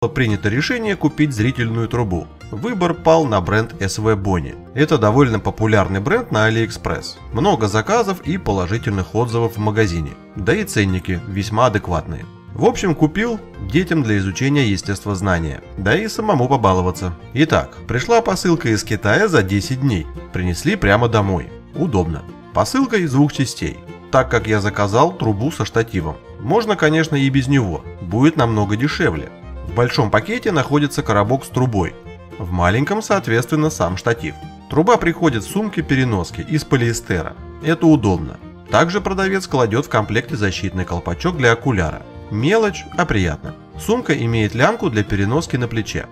было принято решение купить зрительную трубу. Выбор пал на бренд SV Boni. Это довольно популярный бренд на AliExpress. Много заказов и положительных отзывов в магазине. Да и ценники весьма адекватные. В общем, купил детям для изучения естествознания, да и самому побаловаться. Итак, пришла посылка из Китая за 10 дней. Принесли прямо домой. Удобно. Посылка из двух частей, так как я заказал трубу со штативом. Можно, конечно, и без него, будет намного дешевле. Большом пакете находится коробок с трубой, в маленьком, соответственно, сам штатив. Труба приходит в сумке-переноски из полиэстера. Это удобно. Также продавец кладет в комплекте защитный колпачок для окуляра. Мелочь, а приятно. Сумка имеет лямку для переноски на плече.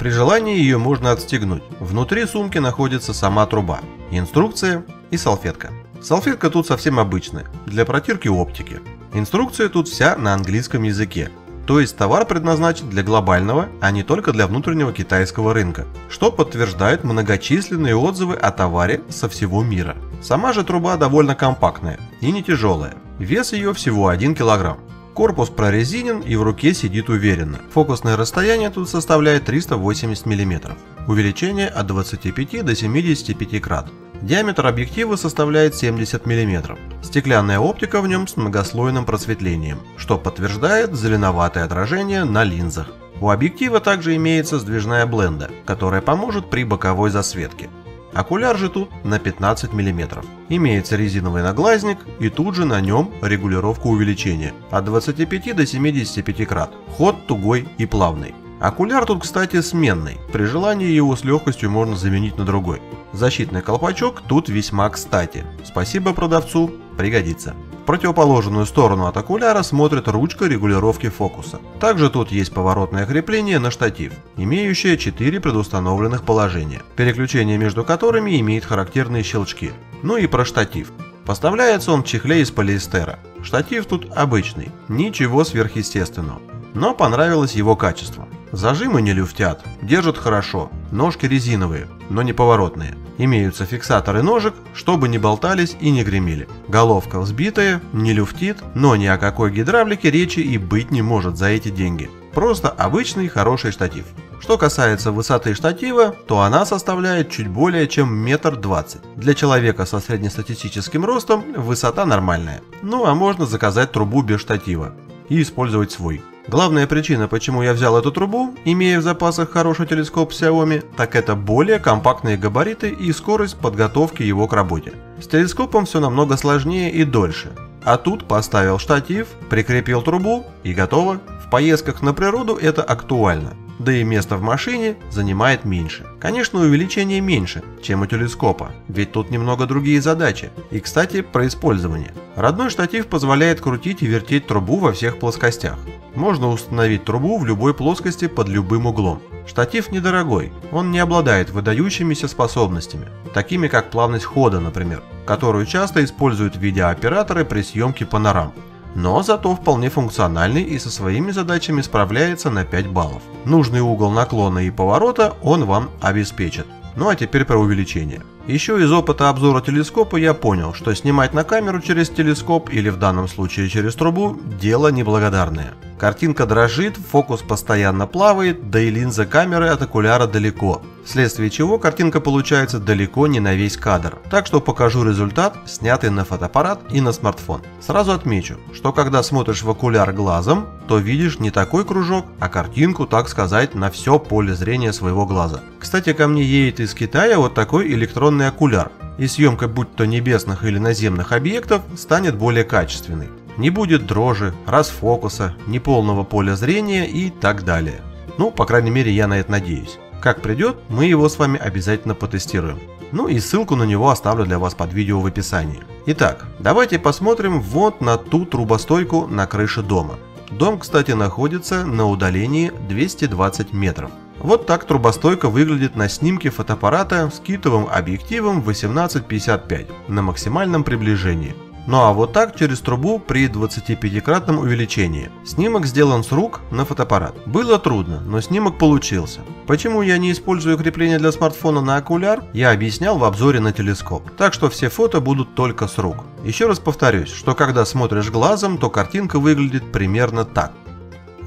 При желании ее можно отстегнуть. Внутри сумки находится сама труба, инструкция и салфетка. Салфетка тут совсем обычная, для протирки оптики. Инструкция тут вся на английском языке. То есть товар предназначен для глобального, а не только для внутреннего китайского рынка, что подтверждает многочисленные отзывы о товаре со всего мира. Сама же труба довольно компактная и не тяжелая. Вес ее всего 1 килограмм. Корпус прорезинен и в руке сидит уверенно. Фокусное расстояние тут составляет 380 мм. Увеличение от 25 до 75 крат. Диаметр объектива составляет 70 мм. Стеклянная оптика в нем с многослойным просветлением, что подтверждает зеленоватое отражение на линзах. У объектива также имеется сдвижная бленда, которая поможет при боковой засветке. Окуляр же тут на 15 мм. Имеется резиновый наглазник и тут же на нем регулировка увеличения от 25 до 75 крат. Ход тугой и плавный. Окуляр тут, кстати, сменный. При желании его с легкостью можно заменить на другой. Защитный колпачок тут весьма кстати. Спасибо продавцу, пригодится. В противоположную сторону от окуляра смотрит ручка регулировки фокуса. Также тут есть поворотное крепление на штатив, имеющее 4 предустановленных положения, переключение между которыми имеет характерные щелчки. Ну и про штатив. Поставляется он в чехле из полиэстера. Штатив тут обычный, ничего сверхъестественного. Но понравилось его качество. Зажимы не люфтят, держат хорошо, ножки резиновые, но не поворотные. Имеются фиксаторы ножек, чтобы не болтались и не гремели. Головка взбитая, не люфтит, но ни о какой гидравлике речи и быть не может за эти деньги. Просто обычный хороший штатив. Что касается высоты штатива, то она составляет чуть более чем метр двадцать. Для человека со среднестатистическим ростом высота нормальная. Ну а можно заказать трубу без штатива и использовать свой. Главная причина, почему я взял эту трубу, имея в запасах хороший телескоп Xiaomi, так это более компактные габариты и скорость подготовки его к работе. С телескопом все намного сложнее и дольше. А тут поставил штатив, прикрепил трубу и готово. В поездках на природу это актуально да и место в машине занимает меньше. Конечно, увеличение меньше, чем у телескопа, ведь тут немного другие задачи. И, кстати, про использование. Родной штатив позволяет крутить и вертеть трубу во всех плоскостях. Можно установить трубу в любой плоскости под любым углом. Штатив недорогой, он не обладает выдающимися способностями, такими как плавность хода, например, которую часто используют видеооператоры при съемке панорам но зато вполне функциональный и со своими задачами справляется на 5 баллов. Нужный угол наклона и поворота он вам обеспечит. Ну а теперь про увеличение. Еще из опыта обзора телескопа я понял, что снимать на камеру через телескоп или в данном случае через трубу – дело неблагодарное. Картинка дрожит, фокус постоянно плавает, да и линза камеры от окуляра далеко, вследствие чего картинка получается далеко не на весь кадр. Так что покажу результат, снятый на фотоаппарат и на смартфон. Сразу отмечу, что когда смотришь в окуляр глазом, то видишь не такой кружок, а картинку, так сказать, на все поле зрения своего глаза. Кстати, ко мне едет из Китая вот такой электронный окуляр, и съемка будь то небесных или наземных объектов станет более качественной. Не будет дрожи, расфокуса, неполного поля зрения и так далее. Ну, по крайней мере, я на это надеюсь. Как придет, мы его с вами обязательно потестируем. Ну и ссылку на него оставлю для вас под видео в описании. Итак, давайте посмотрим вот на ту трубостойку на крыше дома. Дом, кстати, находится на удалении 220 метров. Вот так трубостойка выглядит на снимке фотоаппарата с китовым объективом 1855 на максимальном приближении. Ну а вот так через трубу при 25-кратном увеличении. Снимок сделан с рук на фотоаппарат. Было трудно, но снимок получился. Почему я не использую крепление для смартфона на окуляр, я объяснял в обзоре на телескоп. Так что все фото будут только с рук. Еще раз повторюсь, что когда смотришь глазом, то картинка выглядит примерно так.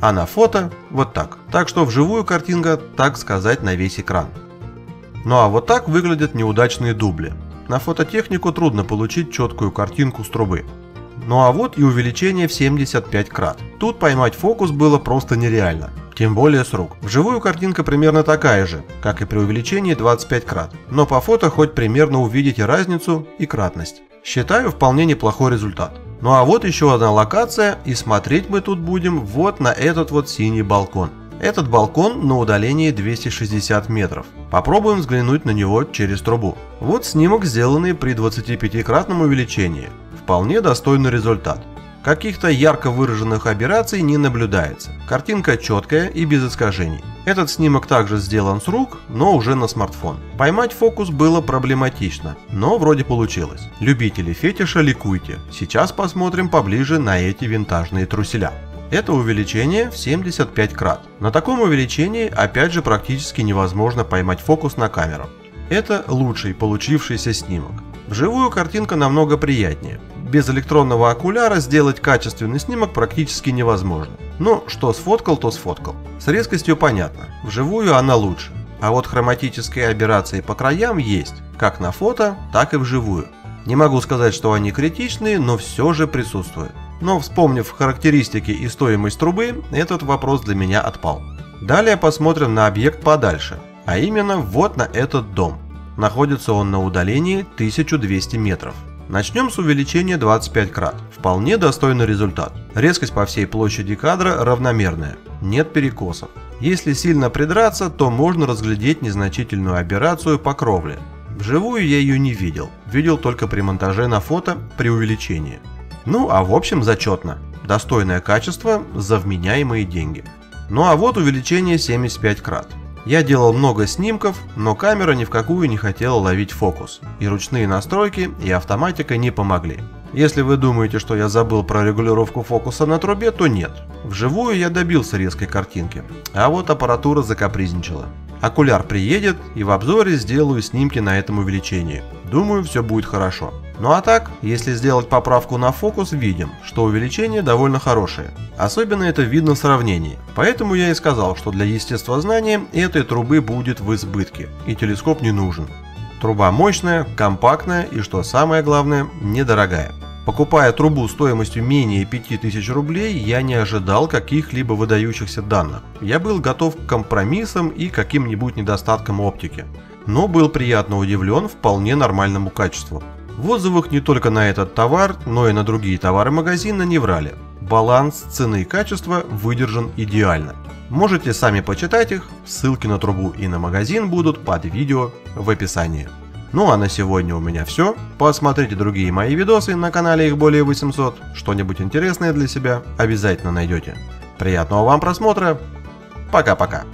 а на фото вот так. Так что вживую картинка, так сказать, на весь экран. Ну а вот так выглядят неудачные дубли. На фототехнику трудно получить четкую картинку с трубы. Ну а вот и увеличение в 75 крат. Тут поймать фокус было просто нереально. Тем более с рук. Вживую картинка примерно такая же, как и при увеличении 25 крат. Но по фото хоть примерно увидите разницу и кратность. Считаю вполне неплохой результат. Ну а вот еще одна локация и смотреть мы тут будем вот на этот вот синий балкон. Этот балкон на удалении 260 метров. Попробуем взглянуть на него через трубу. Вот снимок, сделанный при 25-кратном увеличении. Вполне достойный результат. Каких-то ярко выраженных операций не наблюдается. Картинка четкая и без искажений. Этот снимок также сделан с рук, но уже на смартфон. Поймать фокус было проблематично, но вроде получилось. Любители фетиша ликуйте. Сейчас посмотрим поближе на эти винтажные труселя. Это увеличение в 75 крат. На таком увеличении опять же практически невозможно поймать фокус на камеру. Это лучший получившийся снимок. Вживую картинка намного приятнее. Без электронного окуляра сделать качественный снимок практически невозможно. Но что сфоткал, то сфоткал. С резкостью понятно, вживую она лучше. А вот хроматические аберрации по краям есть, как на фото, так и вживую. Не могу сказать, что они критичные, но все же присутствуют. Но вспомнив характеристики и стоимость трубы, этот вопрос для меня отпал. Далее посмотрим на объект подальше, а именно вот на этот дом. Находится он на удалении 1200 метров. Начнем с увеличения 25 крат. Вполне достойный результат. Резкость по всей площади кадра равномерная. Нет перекосов. Если сильно придраться, то можно разглядеть незначительную аберрацию по кровле. Вживую я ее не видел. Видел только при монтаже на фото при увеличении. Ну а в общем зачетно. Достойное качество за вменяемые деньги. Ну а вот увеличение 75 крат. Я делал много снимков, но камера ни в какую не хотела ловить фокус. И ручные настройки, и автоматика не помогли. Если вы думаете, что я забыл про регулировку фокуса на трубе, то нет. Вживую я добился резкой картинки, а вот аппаратура закапризничала. Окуляр приедет и в обзоре сделаю снимки на этом увеличении. Думаю, все будет хорошо. Ну а так, если сделать поправку на фокус, видим, что увеличение довольно хорошее. Особенно это видно в сравнении. Поэтому я и сказал, что для естествознания этой трубы будет в избытке, и телескоп не нужен. Труба мощная, компактная и, что самое главное, недорогая. Покупая трубу стоимостью менее 5000 рублей, я не ожидал каких-либо выдающихся данных. Я был готов к компромиссам и каким-нибудь недостаткам оптики. Но был приятно удивлен вполне нормальному качеству. В отзывах не только на этот товар, но и на другие товары магазина не врали. Баланс цены и качества выдержан идеально. Можете сами почитать их, ссылки на трубу и на магазин будут под видео в описании. Ну а на сегодня у меня все. Посмотрите другие мои видосы, на канале их более 800. Что-нибудь интересное для себя обязательно найдете. Приятного вам просмотра. Пока-пока.